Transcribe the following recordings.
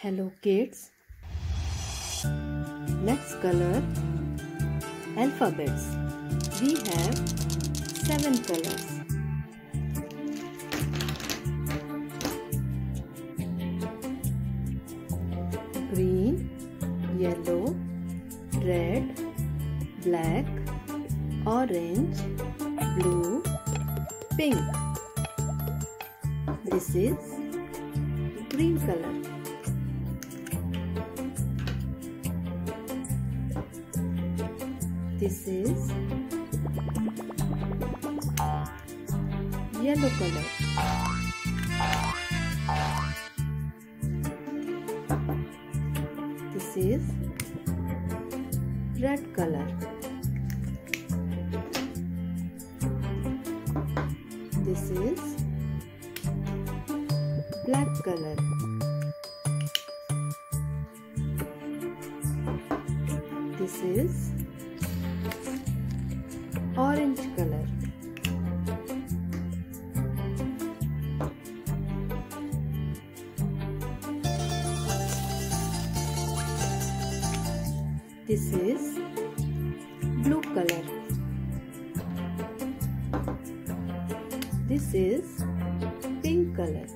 Hello kids. Let's color alphabets. We have seven colors. Green, yellow, red, black, orange, blue, pink. This is green color. This is yellow color. This is red color. This is black color. This is orange color. This is blue color. This is pink color.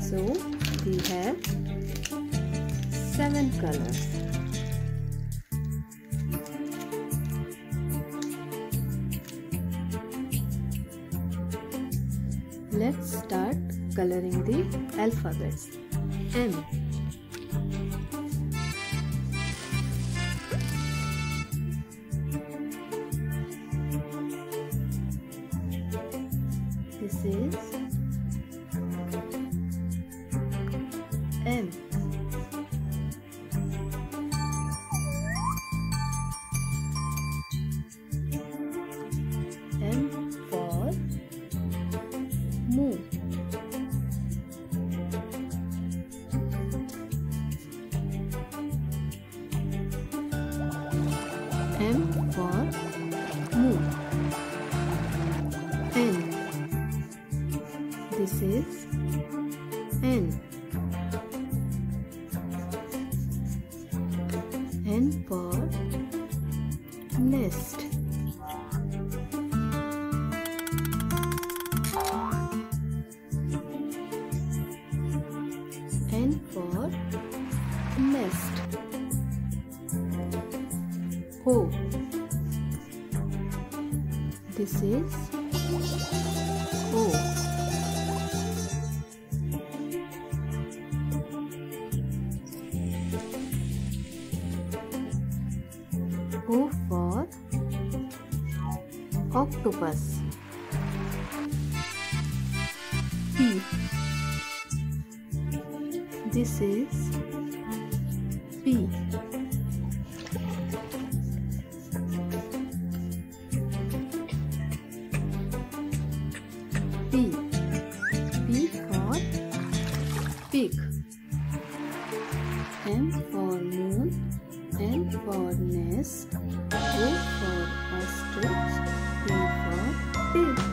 So we have seven colors. Let's start coloring the alphabets. M This is moon. M for moon. N. This is N. N for nest. N for nest. O. This is O. O for octopus. P. This is P. P. P for pig. M for moon. N for nest. O for ostrich. P for pig.